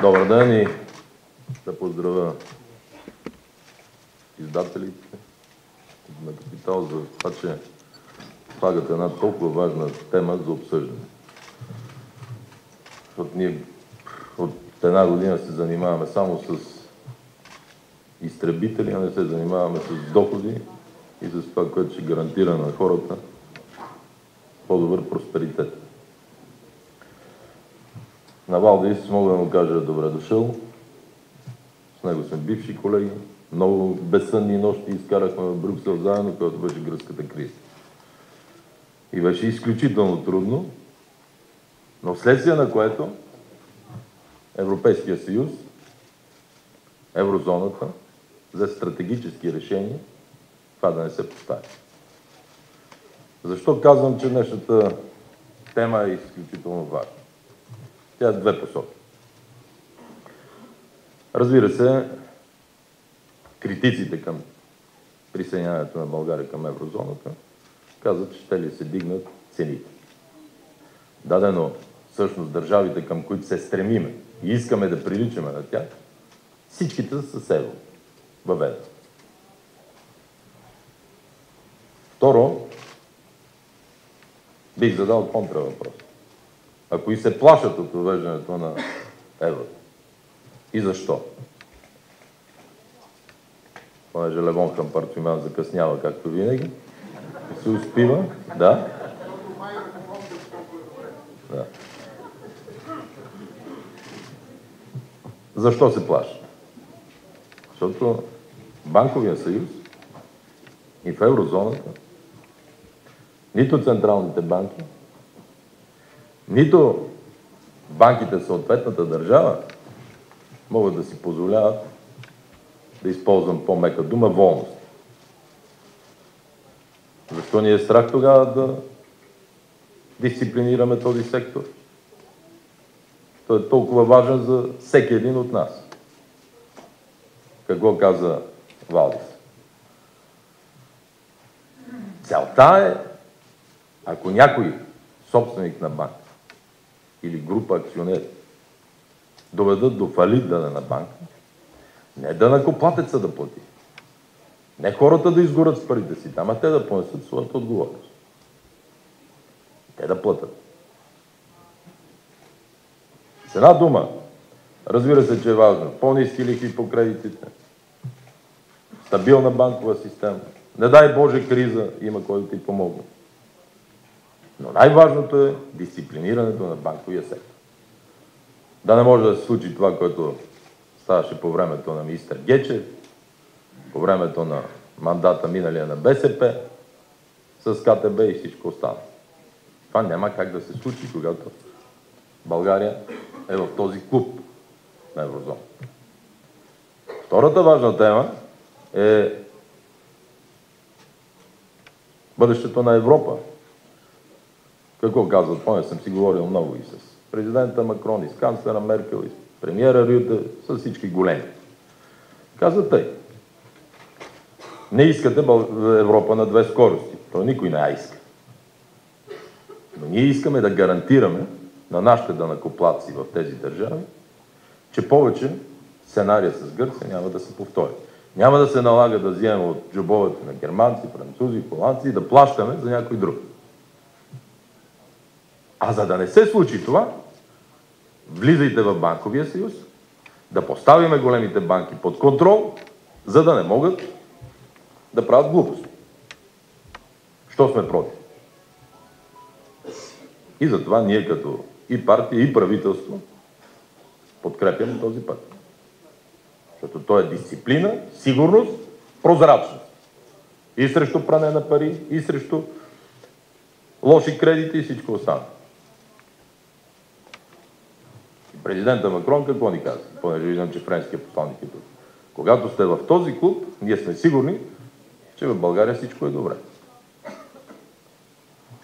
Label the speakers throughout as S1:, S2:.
S1: Добър ден и да поздравя издателите на Капитал за това, че слагат една толкова важна тема за обсъждане. Защото ние от една година се занимаваме само с изтребители, а не се занимаваме с доходи и с това, което ще гарантира на хората по-добър просперитет. На Валдис мога да му кажа добре дошъл. С него сме бивши колеги. Много безсънни нощи изкарахме в Брюксел заедно, когато беше гръцката криза. И беше изключително трудно, но вследствие на което Европейския съюз, еврозоната, за стратегически решения това да не се постави. Защо казвам, че днешната тема е изключително важна? Тя е две посоки. Разбира се, критиците към присъединяването на България към еврозоната казват, че ще ли се дигнат цените. Дадено всъщност държавите, към които се стремиме и искаме да приличаме на тях, всичките са с евро въведени. Второ, бих задал контра въпрос. Ако и се плашат от въвеждането на еврото. И защо? Понеже Левон Хампарцумян закъснява, както винаги. Се успива. Да. да. Защо се плашат? Защото Банковия съюз и в еврозоната нито централните банки, нито банките в съответната държава могат да си позволяват да използвам по-мека дума волност. Защо ни е страх тогава да дисциплинираме този сектор? Той е толкова важен за всеки един от нас. Какво каза Валдис? Целта е ако някой собственик на банка или група акционери доведат до фалит дадена банка, не да накоплатеца да плати. Не хората да изгорят с парите си там, а те да понесат своята отговорност. Те да платят. С една дума, разбира се, че е важно. По-низки лихви по кредитите, стабилна банкова система. Не дай Боже криза, има кой да ти помогне. Но най-важното е дисциплинирането на банковия сектор. Да не може да се случи това, което ставаше по времето на министър Гечев, по времето на мандата миналия на БСП, с КТБ и всичко останало. Това няма как да се случи, когато България е в този клуб на еврозона. Втората важна тема е бъдещето на Европа какво казват? Поне съм си говорил много и с президента Макрон, и с канцлера Меркел, и с премиера Рюте, с всички големи. Казват тъй. Не искате Европа на две скорости. То никой не я иска. Но ние искаме да гарантираме на нашите данакоплаци в тези държави, че повече сценария с Гърция няма да се повтори. Няма да се налага да вземем от джобовете на германци, французи, холандци и да плащаме за някой друг. А за да не се случи това, влизайте в банковия съюз, да поставиме големите банки под контрол, за да не могат да правят глупости. Що сме против? И затова ние като и партия, и правителство подкрепяме този път. Защото то е дисциплина, сигурност, прозрачност. И срещу пране на пари, и срещу лоши кредити и всичко останало. Президента Макрон какво ни каза? Понеже виждам, че френския посланник е тук. Когато сте в този клуб, ние сме сигурни, че в България всичко е добре.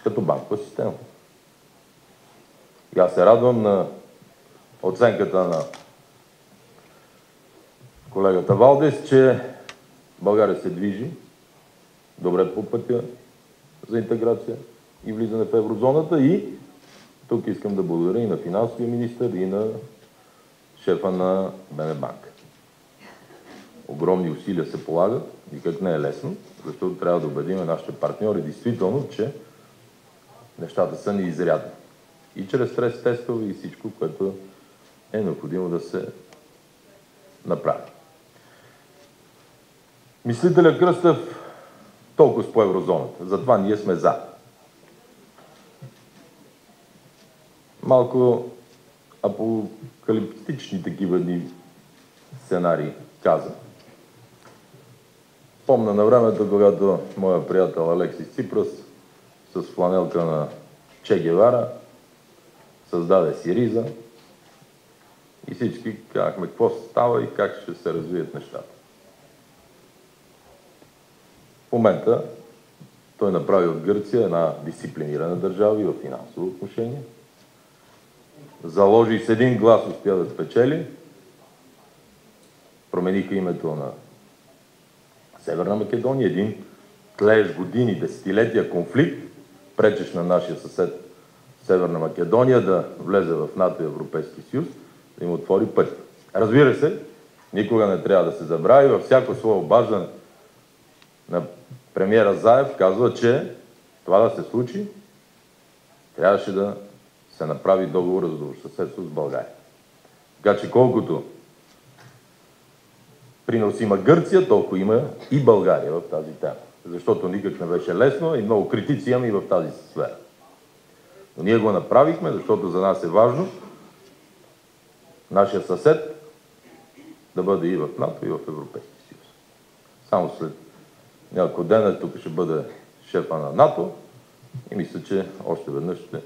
S1: Като банкова система. И аз се радвам на оценката на колегата Валдес, че България се движи добре по пътя за интеграция и влизане в еврозоната и тук искам да благодаря и на финансовия министр, и на шефа на Бенебанка. Огромни усилия се полагат, никак не е лесно, защото трябва да убедим нашите партньори действително, че нещата са неизрядни. И чрез стрес тестове и всичко, което е необходимо да се направи. Мислителя Кръстев толкова по еврозоната. Затова ние сме за. Малко апокалиптични такива ни сценарии каза. Помна на времето, когато моя приятел Алексис Ципрас с фланелка на Че Гевара създаде Сириза и всички казахме какво става и как ще се развият нещата. В момента той направи от Гърция една дисциплинирана държава и в финансово отношение. Заложи с един глас, успя да спечели. Промениха името на Северна Македония. Един тлееш години, десетилетия конфликт, пречеш на нашия съсед Северна Македония да влезе в НАТО и Европейски съюз, да им отвори път. Разбира се, никога не трябва да се забрави във всяко свое обаждане на премиера Заев казва, че това да се случи, трябваше да се направи договор за добросъседство с България. Така че колкото принос има Гърция, толкова има и България в тази тема. Защото никак не беше лесно и много критици имаме и в тази сфера. Но ние го направихме, защото за нас е важно нашия съсед да бъде и в НАТО, и в Европейския съюз. Само след няколко дена тук ще бъде шефа на НАТО и мисля, че още веднъж ще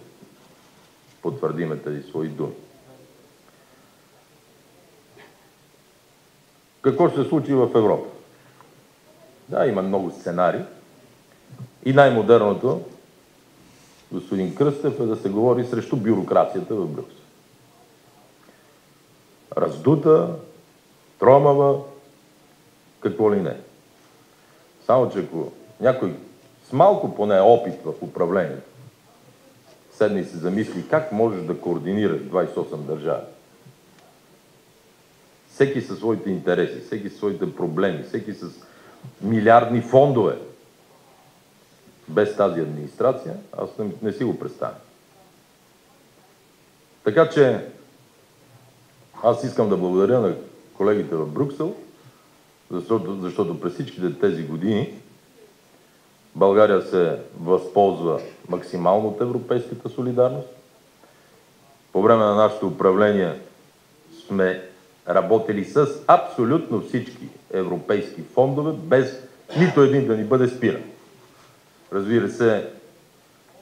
S1: потвърдиме тези свои думи. Какво ще се случи в Европа? Да, има много сценари. И най-модерното, господин Кръстев, е да се говори срещу бюрокрацията в Брюксел. Раздута, тромава, какво ли не. Само, че ако някой с малко поне опит в управлението седне и се замисли как можеш да координираш 28 държави, всеки със своите интереси, всеки със своите проблеми, всеки с милиардни фондове, без тази администрация, аз не, не си го представям. Така че аз искам да благодаря на колегите в Брюксел, защото, защото през всичките тези години България се възползва максимално от европейската солидарност. По време на нашето управление сме работили с абсолютно всички европейски фондове, без нито един да ни бъде спиран. Разбира се,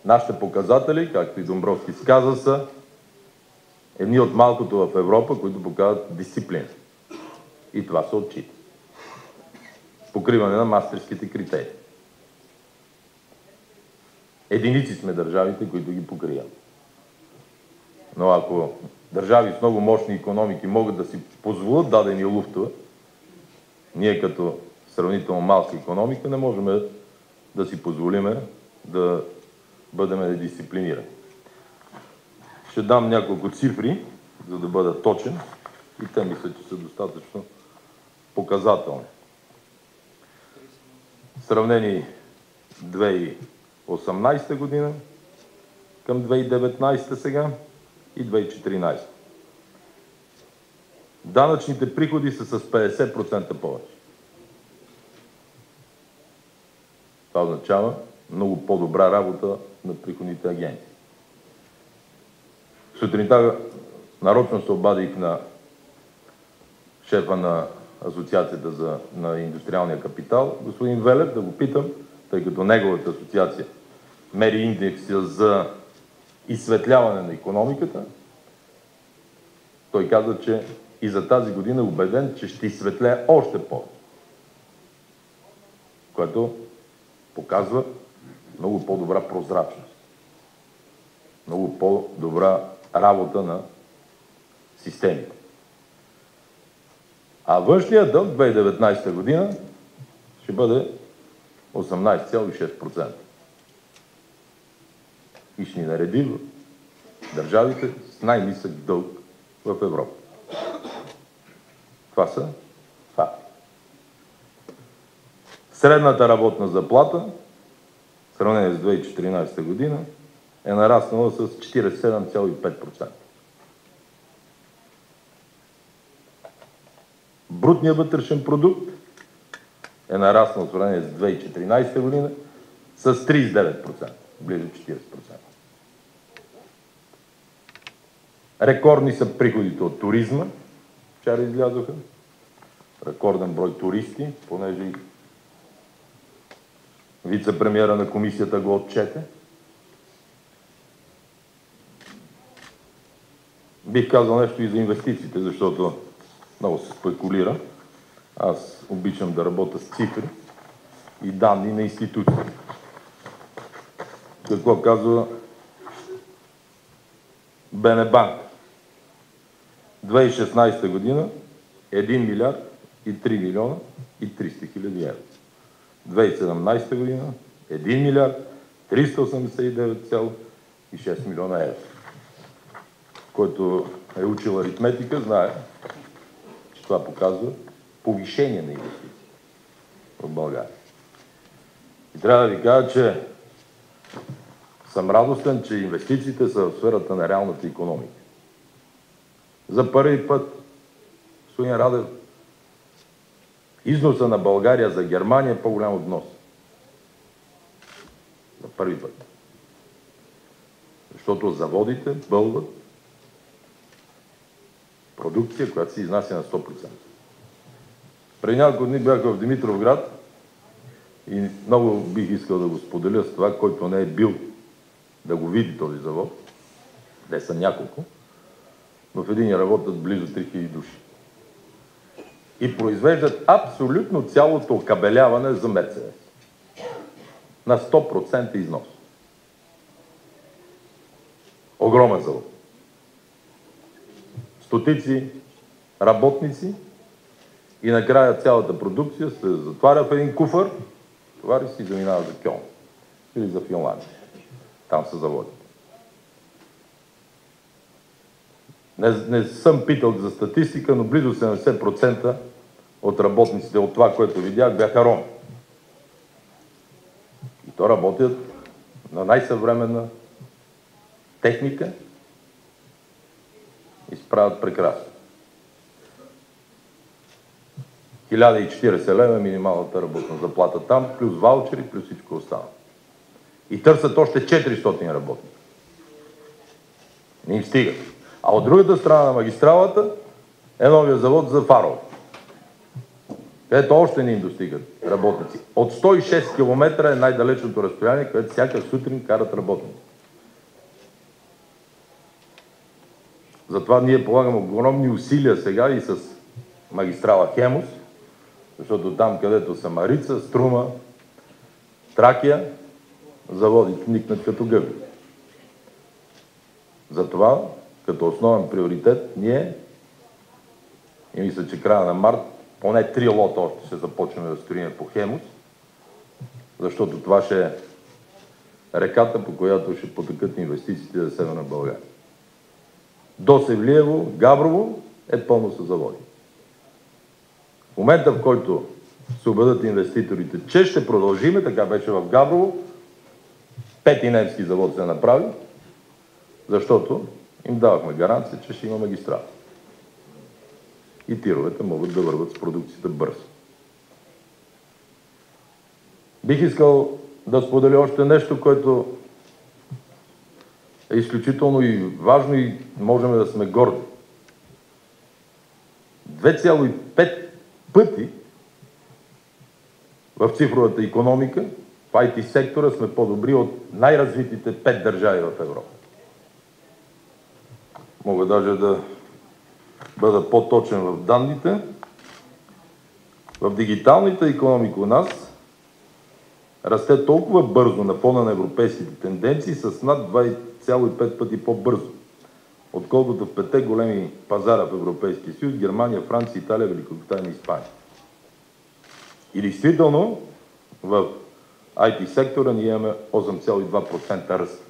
S1: нашите показатели, както и Домбровски сказа, са едни от малкото в Европа, които показват дисциплина. И това се отчита покриване на мастерските критерии. Единици сме държавите, които ги покриват. Но ако държави с много мощни економики могат да си позволят дадени луфтове, ние като сравнително малка економика не можем да си позволиме да бъдем недисциплинирани. Ще дам няколко цифри, за да бъда точен и те мисля, че са достатъчно показателни сравнени 2018 година към 2019 сега и 2014. Данъчните приходи са с 50% повече. Това означава много по-добра работа на приходните агенти. Сутринта нарочно се обадих на шефа на Асоциацията за, на индустриалния капитал, господин Велев, да го питам, тъй като неговата асоциация мери индекса за изсветляване на економиката, той каза, че и за тази година е убеден, че ще изсветлее още по което показва много по-добра прозрачност, много по-добра работа на системите. А външният дълг 2019 година ще бъде 18,6%. И ще ни нареди държавите с най-нисък дълг в Европа. Това са факти. Средната работна заплата, в сравнение с 2014 година, е нараснала с 47,5%. Брутният вътрешен продукт е нараснал в сравнение с 2014 година с 39%, близо 40%. Рекордни са приходите от туризма. Вчера излязоха. Рекорден брой туристи, понеже вице-премьера на комисията го отчете. Бих казал нещо и за инвестициите, защото много се спекулира. Аз обичам да работя с цифри и данни на институции. Какво казва Бенебанк? 2016 година 1 милиард и 3 милиона и 300 хиляди евро. 2017 година 1 милиард 389,6 милиона евро. Който е учил аритметика, знае, че това показва повишение на инвестиции в България. И трябва да ви кажа, че съм радостен, че инвестициите са в сферата на реалната економика. За първи път, господин Радев, износа на България за Германия е по-голям от внос. За първи път. Защото заводите бълват продукция, която се изнася на 100%. Преди няколко дни бях в Димитров град и много бих искал да го споделя с това, който не е бил да го види този завод. Те са няколко. В един работят близо 3000 души. И произвеждат абсолютно цялото окабеляване за Мерцедес. На 100% износ. Огромен завод. Стотици работници и накрая цялата продукция се затваря в един куфър, товари си и заминава за Кьон или за Финландия. Там са заводи. Не, не съм питал за статистика, но близо 70% от работниците от това, което видях, бяха роми. И то работят на най-съвременна техника и справят прекрасно. 1040 лева е минималната работна заплата там, плюс ваучери, плюс всичко останало. И търсят още 400 работника. Не им стигат. А от другата страна на магистралата е новия завод за фарове. Където още не им достигат работници. От 106 км е най-далечното разстояние, където всяка сутрин карат работници. Затова ние полагаме огромни усилия сега и с магистрала Хемус, защото там, където са Марица, Струма, Тракия, заводите никнат като гъби. Затова, като основен приоритет, ние, и мисля, че края на март, поне три лота още ще започнем да строим по Хемус, защото това ще е реката, по която ще потъкат инвестициите за Северна България. До Севлиево, Габрово е пълно с заводи. В момента, в който се убедат инвеститорите, че ще продължиме, така беше в Габрово, пети немски завод се направи, защото им давахме гаранция, че ще има магистрал. И тировете могат да върват с продукцията бързо. Бих искал да споделя още нещо, което е изключително и важно и можем да сме горди. 2,5 пъти в цифровата економика, в IT сектора сме по-добри от най-развитите пет държави в Европа. Мога даже да бъда по-точен в данните. В дигиталната економика у нас расте толкова бързо на фона на европейските тенденции с над 2,5 пъти по-бързо, отколкото в пете големи пазара в Европейския съюз, Германия, Франция, Италия, Великобритания и Испания. И действително в IT сектора ние имаме 8,2% ръст,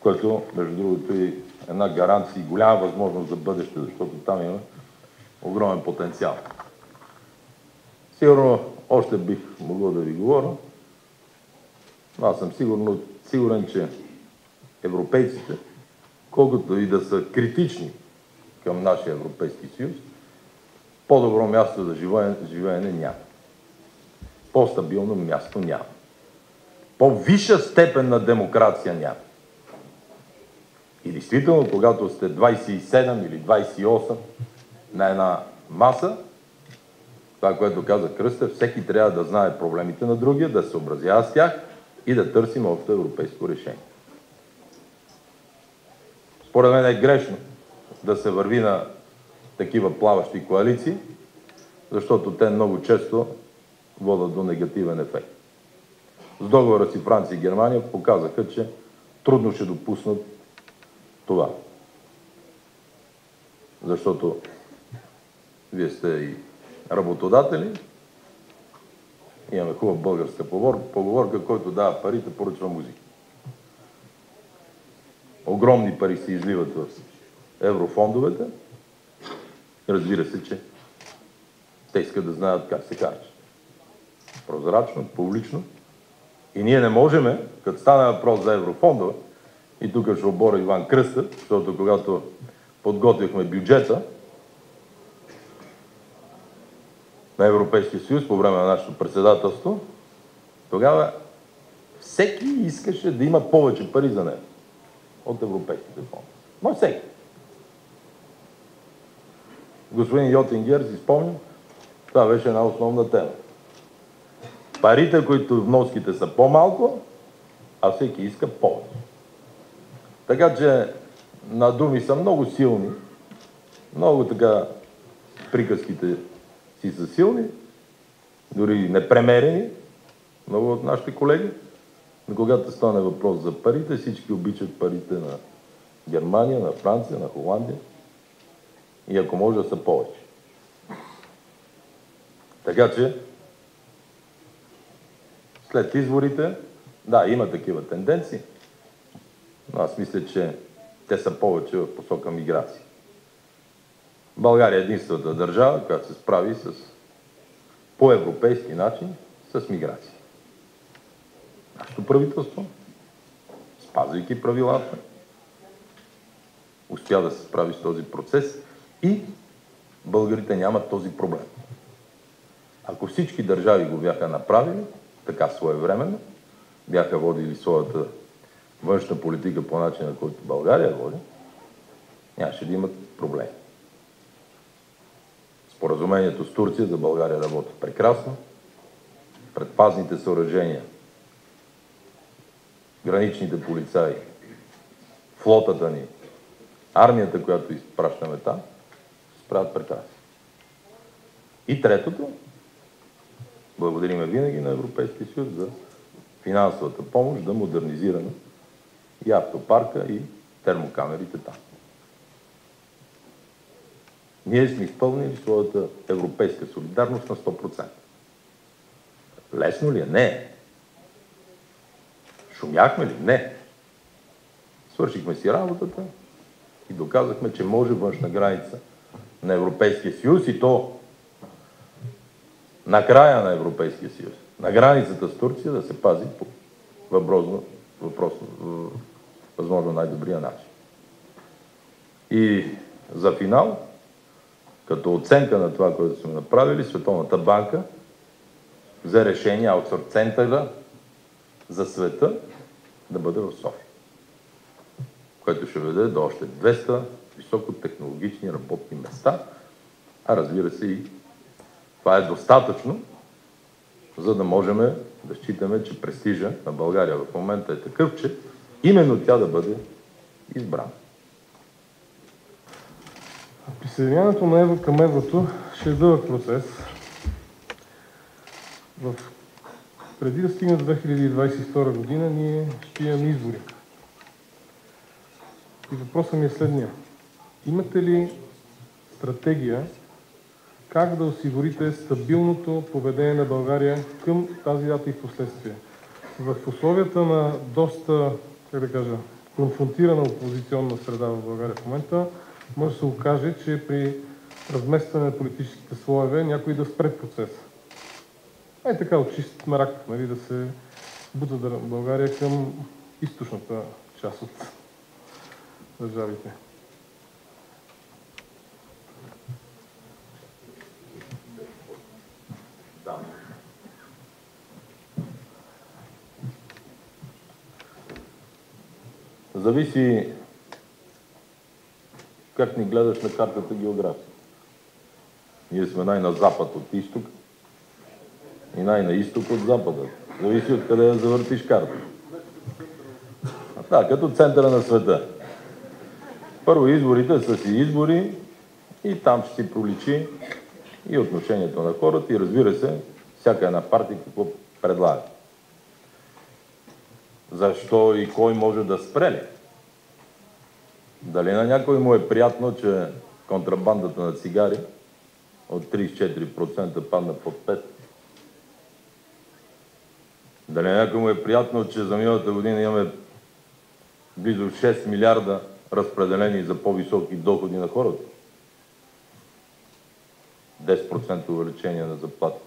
S1: което, между другото, е една гаранция и голяма възможност за бъдеще, защото там има огромен потенциал. Сигурно още бих могъл да ви говоря, но аз съм сигурно, сигурен, че европейците, колкото и да са критични към нашия Европейски съюз, по-добро място за живеене няма. По-стабилно място няма. По-висша степен на демокрация няма. И действително, когато сте 27 или 28 на една маса, това, което каза Кръстев, всеки трябва да знае проблемите на другия, да се образява с тях и да търсим общо европейско решение. Според мен е грешно да се върви на такива плаващи коалиции, защото те много често водят до негативен ефект. С договора си Франция и Германия показаха, че трудно ще допуснат това. Защото вие сте и работодатели, имаме хубава българска поговорка, който дава парите, поръчва музика. Огромни пари се изливат в еврофондовете. Разбира се, че те искат да знаят как се харчат. Прозрачно, публично. И ние не можем, като стане въпрос за еврофондове, и тук ще обора Иван Кръстър, защото когато подготвихме бюджета на Европейския съюз по време на нашето председателство, тогава всеки искаше да има повече пари за него от европейските фондове. Но всеки. Господин Йотингер си спомням, това беше една основна тема. Парите, които вноските са по-малко, а всеки иска повече. Така че на думи са много силни, много така приказките си са силни, дори непремерени, много от нашите колеги. Но когато стане въпрос за парите, всички обичат парите на Германия, на Франция, на Холандия. И ако може да са повече. Така че, след изборите, да, има такива тенденции, но аз мисля, че те са повече в посока миграция. България е единствената държава, която се справи с по-европейски начин с миграция. Нашето правителство, спазвайки правилата, успя да се справи с този процес и българите нямат този проблем. Ако всички държави го бяха направили, така своевременно, бяха водили своята външна политика по начина, който България води, нямаше да имат проблеми. Споразумението с Турция за България работи прекрасно. Предпазните съоръжения, граничните полицаи, флотата ни, армията, която изпращаме там, се справят прекрасно. И третото, благодариме винаги на Европейския съюз за финансовата помощ да модернизираме и автопарка, и термокамерите там. Ние сме изпълнили своята европейска солидарност на 100%. Лесно ли е? Не. Шумяхме ли? Не. Свършихме си работата и доказахме, че може външна граница на Европейския съюз и то на края на Европейския съюз, на границата с Турция да се пази по въпросно, въпросно, възможно най-добрия начин. И за финал, като оценка на това, което сме направили, Световната банка взе решение аутсорс центъра за света да бъде в София, което ще веде до още 200 високотехнологични работни места, а разбира се и това е достатъчно, за да можем да считаме, че престижа на България в момента е такъв, че именно тя да бъде избрана.
S2: Присъединяването на евро към еврото ще е дълъг процес. В... Преди да стигне до 2022 година, ние ще имаме избори. И въпросът ми е следния. Имате ли стратегия как да осигурите стабилното поведение на България към тази дата и в последствие? В условията на доста, как да кажа, конфронтирана опозиционна среда в България в момента, може да се окаже, че при разместване на политическите слоеве, някой да спре процеса. Е така от чист мрак, нали, да се бута България към източната част от държавите.
S1: Зависи как ни гледаш на картата география. Ние сме най-на запад от изток и най-на изток от запада. Зависи от къде да завъртиш карта. Да, като центъра на света. Първо изборите са си избори и там ще си проличи и отношението на хората и разбира се, всяка една партия какво предлага. Защо и кой може да спре ли? Дали на някой му е приятно, че контрабандата на цигари от 34% падна под 5%? Дали на някой му е приятно, че за миналата година имаме близо 6 милиарда разпределени за по-високи доходи на хората? 10% увеличение на заплата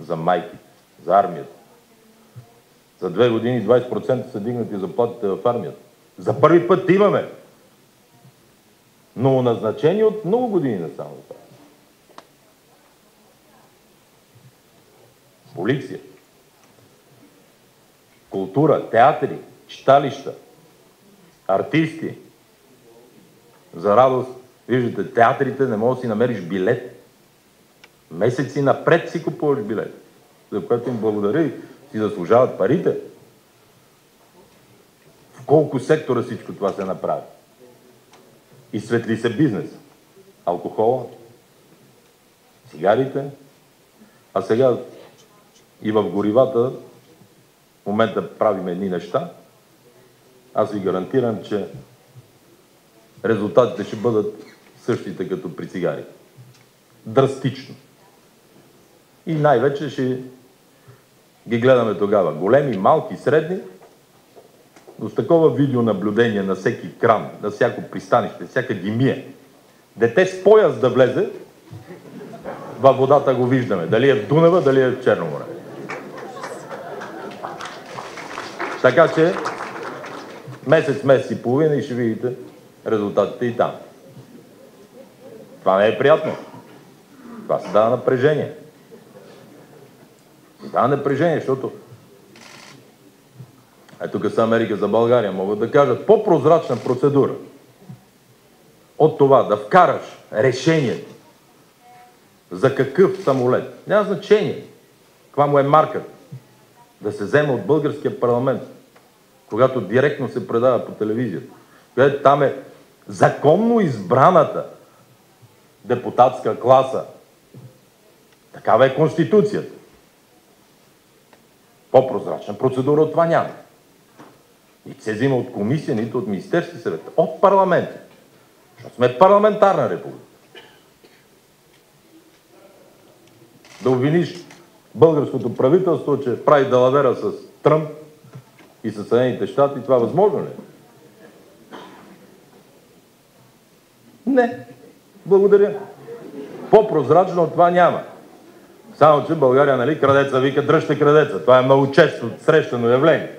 S1: за майки, за армията. За две години 20% са дигнати заплатите в армията. За първи път имаме новоназначени от много години на това. Полиция, култура, театри, читалища, артисти. За радост, виждате, театрите не можеш да си намериш билет. Месеци напред си купуваш билет, за което им благодаря и си заслужават парите. В колко сектора всичко това се направи? И светли се бизнес. Алкохола, цигарите, а сега и в горивата в момента правим едни неща. Аз ви гарантирам, че резултатите ще бъдат същите като при цигари. Драстично. И най-вече ще ги гледаме тогава. Големи, малки, средни, но с такова видеонаблюдение на всеки кран, на всяко пристанище, всяка гимия, дете с пояс да влезе, във водата го виждаме. Дали е в Дунава, дали е в Черно море. Така че, месец, месец и половина и ще видите резултатите и там. Това не е приятно. Това се дава напрежение. Се дава напрежение, защото ето тук са Америка за България, могат да кажат по-прозрачна процедура от това да вкараш решението за какъв самолет. Няма значение. Това му е марка. Да се взема от българския парламент, когато директно се предава по телевизията. Където там е законно избраната депутатска класа. Такава е Конституцията. По-прозрачна процедура от това няма. Нито се взима от комисия, нито от Министерски съвет, от парламента. Защото сме парламентарна република. Да обвиниш българското правителство, че прави далавера с Тръмп и с Съединените щати, това възможно ли? Не. Благодаря. По-прозрачно от това няма. Само, че България, нали, крадеца вика, дръжте крадеца. Това е много често срещано явление.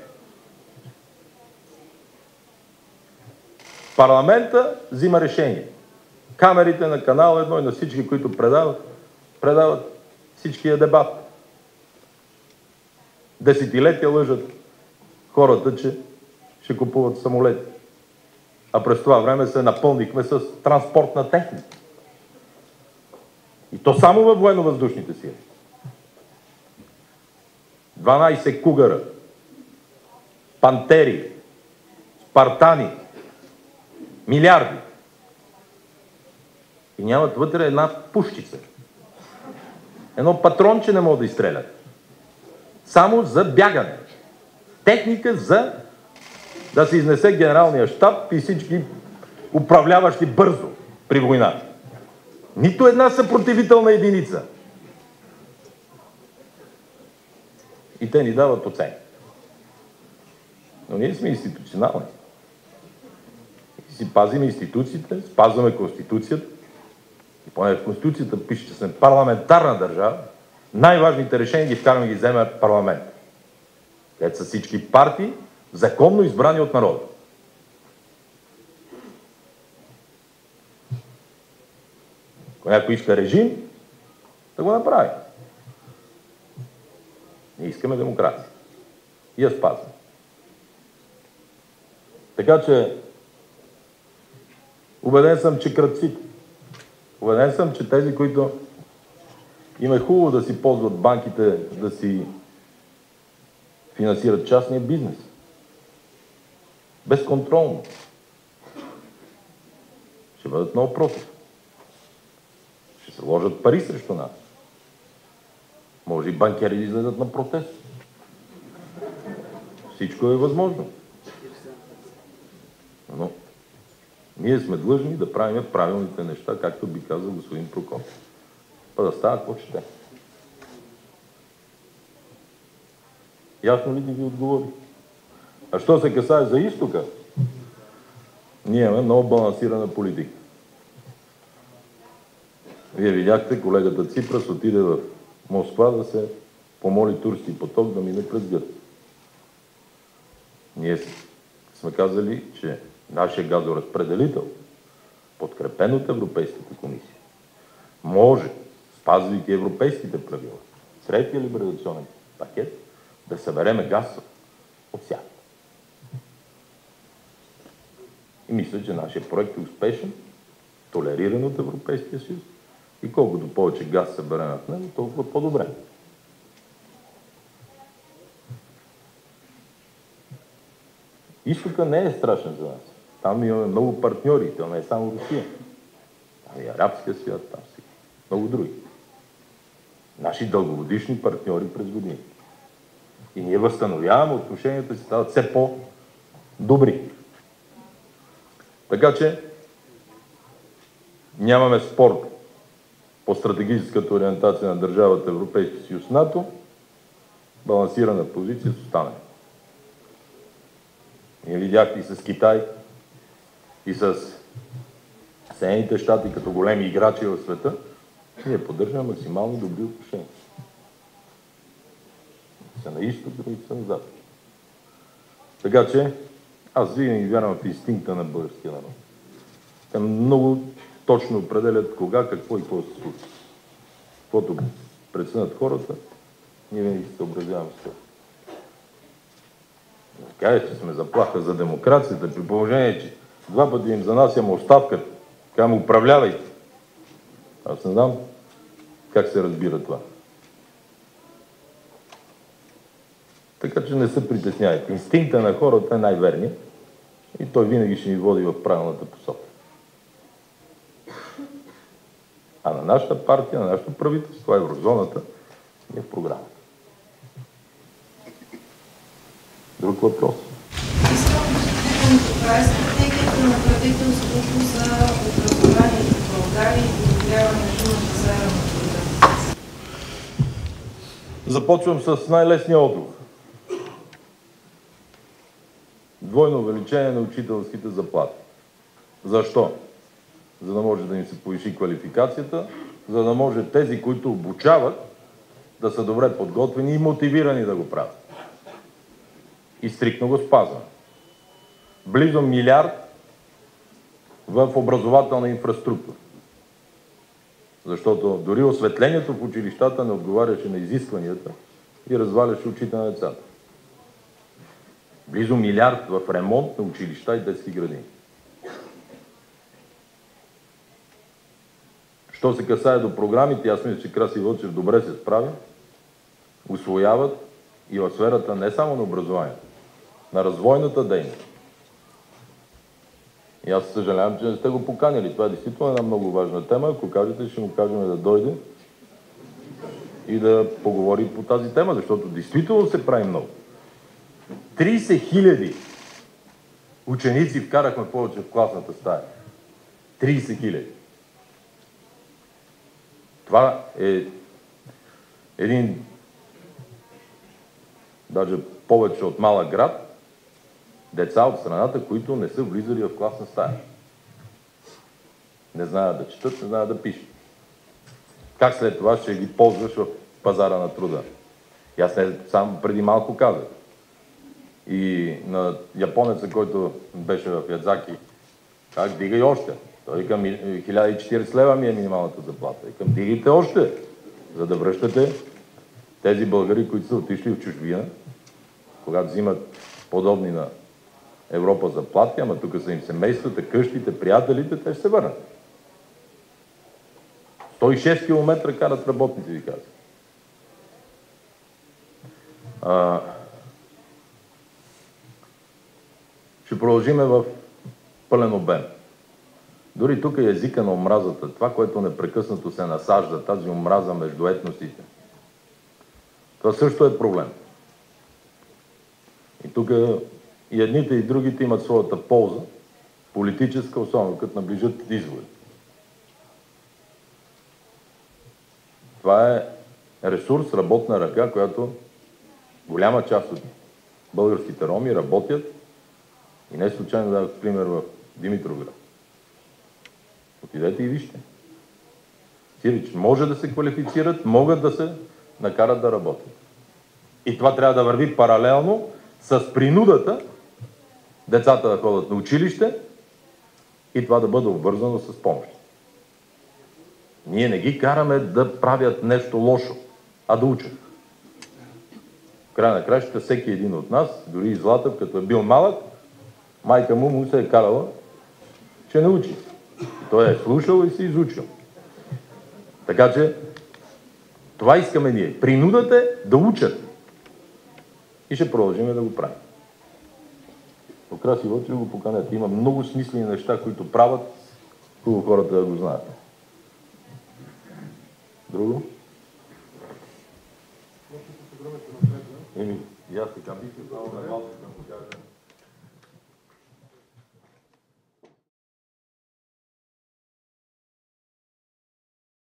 S1: Парламента взима решение. Камерите на канал едно и на всички, които предават, предават всичкия дебат. Десетилетия лъжат хората, че ще купуват самолети. А през това време се напълнихме с транспортна техника. И то само във военно-въздушните сили. 12 кугара, пантери, спартани, Милиарди. И нямат вътре една пушчица. Едно патронче не могат да изстрелят. Само за бягане. Техника за да се изнесе генералния щаб и всички управляващи бързо при война. Нито една съпротивителна единица. И те ни дават оценка. Но ние сме институционални си пазим институциите, спазваме Конституцията поне в Конституцията пише, че сме парламентарна държава, най-важните решения ги вкараме ги вземе парламент. Където са всички партии, законно избрани от народа. Ако някой иска режим, да го направи. Ние искаме демокрация. И я спазваме. Така че, убеден съм, че кръците, убеден съм, че тези, които им е хубаво да си ползват банките, да си финансират частния бизнес. Безконтролно. Ще бъдат много против. Ще се ложат пари срещу нас. Може и банкери да излезат на протест. Всичко е възможно. Но ние сме длъжни да правим правилните неща, както би казал господин Прокопов. Па да става какво ще. Ясно ли ви отговори? А що се касае за изтока, ние имаме много балансирана политика. Вие видяхте, колегата Ципрас отиде в Москва да се помоли турски поток да мине през Гърция. Ние сме казали, че нашия газоразпределител, подкрепен от Европейската комисия, може, спазвайки европейските правила, третия либерационен пакет, да събереме газ от всяка. И мисля, че нашия проект е успешен, толериран от Европейския съюз и колкото повече газ събере над него, толкова по-добре. Изтока не е страшен за нас. Там имаме много партньори, то не е само Русия. Там и арабския свят, там си. Много други. Наши дългогодишни партньори през години. И ние възстановяваме отношенията си, стават все по-добри. Така че нямаме спор по стратегическата ориентация на държавата Европейски съюз НАТО, балансирана позиция с останали. Ние видяхте и с Китай, и с Съединените щати като големи играчи в света, ние поддържаме максимално добри отношения. Са на изток, са на запад. Така че, аз винаги вярвам в инстинкта на българския народ. Те много точно определят кога, какво и какво се случва. Каквото преценят хората, ние винаги се съобразяваме с това. Кажеш, че сме заплаха за демокрацията, при положение, че два пъти им занасяме оставката, така му управлявайте. Аз не знам как се разбира това. Така че не се притеснявайте. Инстинкта на хората е най-верният и той винаги ще ни води в правилната посока. А на нашата партия, на нашето правителство, еврозоната е в програмата. Друг въпрос?
S3: Това е стратегията на правителството за образованието в България и подобряването на пазара на труда.
S1: Започвам с най-лесния отговор. Двойно увеличение на учителските заплати. Защо? За да може да им се повиши квалификацията, за да може тези, които обучават, да са добре подготвени и мотивирани да го правят и стрикно го спазваме. Близо милиард в образователна инфраструктура. Защото дори осветлението в училищата не отговаряше на изискванията и разваляше очите на децата. Близо милиард в ремонт на училища и детски градини. Що се касае до програмите, аз мисля, че Краси Вълчев добре се справя, освояват и в сферата не само на образованието, на развойната дейност. И аз съжалявам, че не сте го поканили. Това е действително една много важна тема. Ако кажете, ще му кажем да дойде и да поговори по тази тема, защото действително се прави много. 30 хиляди ученици вкарахме повече в класната стая. 30 хиляди. Това е един даже повече от малък град, деца от страната, които не са влизали в класна стая. Не знаят да четат, не знаят да пишат. Как след това ще ги ползваш в пазара на труда? И аз не само преди малко казах. И на японеца, който беше в Ядзаки, как дигай още. Той викам, 1040 лева ми е минималната заплата. Викам, дигайте още, за да връщате тези българи, които са отишли в чужбина, когато взимат подобни на Европа заплати, ама тук са им семействата, къщите, приятелите, те ще се върнат. 106 км карат работници, ви казвам. А, ще продължиме в пълен обем. Дори тук е езика на омразата, това, което непрекъснато се насажда, тази омраза между етносите. Това също е проблем. И тук и едните и другите имат своята полза, политическа, особено като наближат избори. Това е ресурс, работна ръка, която голяма част от българските роми работят и не случайно дадох пример в Димитровград. Отидете и вижте. Сирич може да се квалифицират, могат да се накарат да работят. И това трябва да върви паралелно с принудата децата да ходят на училище и това да бъде обвързано с помощ. Ние не ги караме да правят нещо лошо, а да учат. В края на кращата всеки един от нас, дори и Златъв, като е бил малък, майка му му се е карала, че не учи. Той е слушал и си изучил. Така че, това искаме ние. Принудата е да учат. И ще продължим да го правим. Но красиво, че го поканете. Има много смислени неща, които правят, хубаво хората да го знаят. Друго? Еми, и аз така да му кажа.